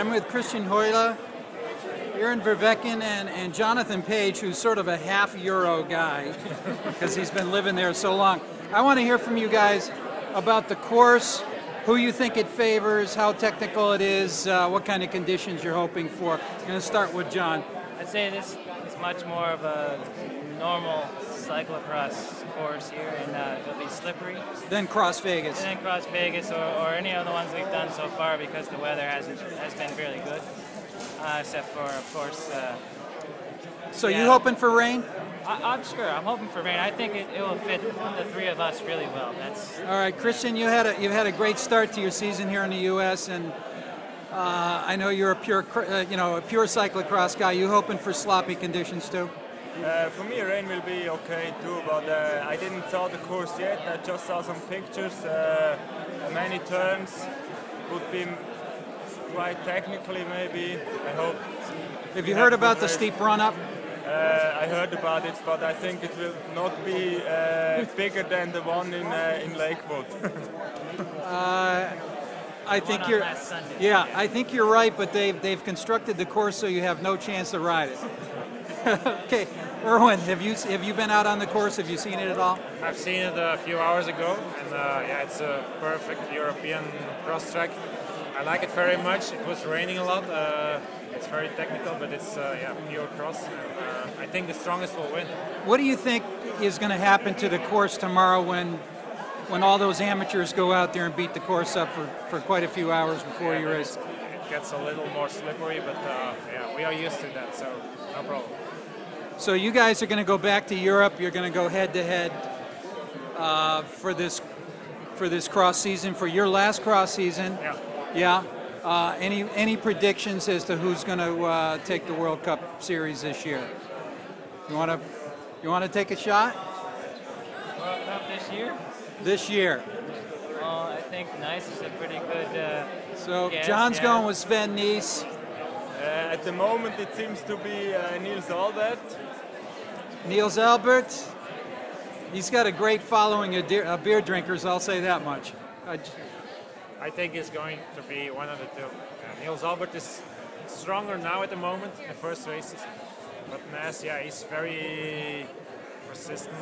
I'm with Christian Heule, Erwin Vervecken, and, and Jonathan Page, who's sort of a half Euro guy because he's been living there so long. I want to hear from you guys about the course, who you think it favors, how technical it is, uh, what kind of conditions you're hoping for. I'm going to start with John. I'd say this is much more of a normal cyclocross course here, and uh, it'll be slippery. Then Cross Vegas. And then Cross Vegas or, or any of the ones we've done so far because the weather hasn't has been really good, uh, except for of course. Uh, so yeah. you hoping for rain? I, am sure. I'm hoping for rain. I think it, it, will fit the three of us really well. That's all right, Christian. You had a you've had a great start to your season here in the U.S. and. Uh, I know you're a pure, uh, you know, a pure cyclocross guy. You hoping for sloppy conditions too? Uh, for me, rain will be okay too, but uh, I didn't saw the course yet. I just saw some pictures. Uh, many turns would be quite technically, maybe. I hope. Have you heard about the steep run up? Uh, I heard about it, but I think it will not be uh, bigger than the one in uh, in Lakewood. I think you're. Yeah, I think you're right, but they've they've constructed the course so you have no chance to ride it. okay, Erwin, have you have you been out on the course? Have you seen it at all? I've seen it a few hours ago, and uh, yeah, it's a perfect European cross track. I like it very much. It was raining a lot. Uh, it's very technical, but it's uh, yeah pure cross. And, uh, I think the strongest will win. What do you think is going to happen to the course tomorrow when when all those amateurs go out there and beat the course up for, for quite a few hours before yeah, you race? It gets a little more slippery, but uh, yeah, we are used to that, so no problem. So you guys are going to go back to Europe. You're going to go head to head uh, for this for this cross season for your last cross season. Yeah. Yeah. Uh, any any predictions as to who's going to uh, take the World Cup series this year? You want to you want to take a shot? World Cup this year? This year. Well, I think Nys is a pretty good. Uh, so guess, John's yeah. going with Sven Nys. Uh, at the moment, it seems to be uh, Niels Albert. Niels Albert. He's got a great following of, de- of beer drinkers. I'll say that much. I, I think it's going to be one of the two. Uh, Niels Albert is stronger now at the moment in the first races, but Nys, yeah, he's very persistent.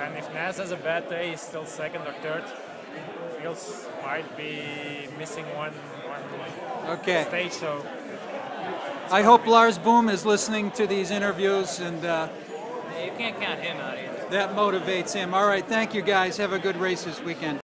And if Nys has a bad day, he's still second or third. Niels might be missing one, one okay. stage, so I hope Lars Boom is listening to these interviews and uh, you can't count him out either. that motivates him. All right, thank you guys. Have a good race this weekend.